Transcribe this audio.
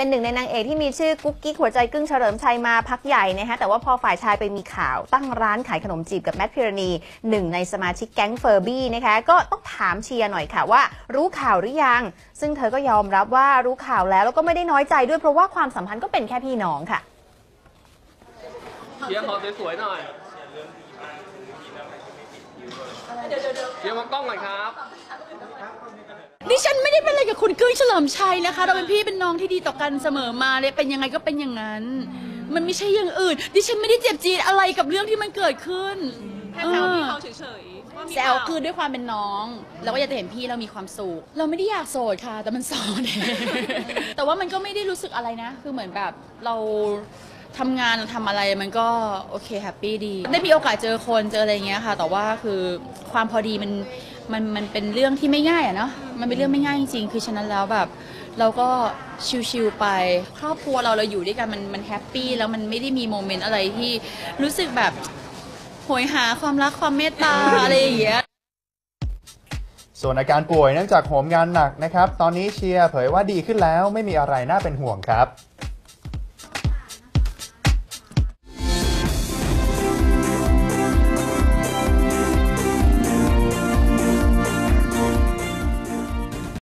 เป็นหนึ่งในนางเอกที่มีชื่อกุ๊กกิ๊กหัวใจกึ้งเฉลิมชัยมาพักใหญ่นะคะแต่ว่าพอฝ่ายชายไปมีข่าวตั้งร้านขายขนมจีบกับแมทพิรณีหนึ่งในสมาชิกแก๊งเฟอร์บี้นะคะก็ต้องถามเชียร์หน่อยค่ะว่า รู้ข่าวหรือยัง ซึ่งเธอก็ยอมรับว่ารู้ข่าวแล้วแล้วก็ไม่ได้น้อยใจด้วยเพราะว่าความสัมพันธ์ก็เป็นแค่พี่น้องค่ะเชียร์ขอสวยๆหน่อยเชียร์มองกล้องหน่อยครับ ดิฉันไม่ได้เป็นอะไรกับคุณกึ้งเฉลิมชัยนะคะ เราเป็นพี่เป็นน้องที่ดีต่อกันเสมอมาเลยเป็นยังไงก็เป็นอย่างนั้น มันไม่ใช่อย่างอื่น ดิฉันไม่ได้เจ็บจี๊ดอะไรกับเรื่องที่มันเกิดขึ้นแค่แซวพี่เขาเฉยๆว่ามีแซวคือด้วยความเป็นน้องเราก็อยากจะเห็นพี่เรามีความสุขเราไม่ได้อยากโสดค่ะ แต่มันโสด แต่ว่ามันก็ไม่ได้รู้สึกอะไรนะ คือเหมือนแบบเราทำงานเราทำอะไรมันก็โอเคแฮปปี้ดี ได้มีโอกาสเจอคนเจออะไรอย่างเงี้ยค่ะ แต่ว่าคือความพอดีมัน มันมันเป็นเรื่องที่ไม่ง่ายอะเนาะมันเป็นเรื่องไม่ง่ายจริงๆ คือฉะนั้นแล้วแบบ เราก็ชิวๆไป ครอบครัวเราเราอยู่ด้วยกันมันมัน happy แล้วมันไม่ได้มี moment อะไรที่รู้สึกแบบโหยหาความรักความเมตตาอะไรอย่างเงี้ย ส่วนอาการป่วยเนื่องจากโหมงานหนักนะครับ ตอนนี้เชียร์เผยว่าดีขึ้นแล้วไม่มีอะไรน่าเป็นห่วงครับ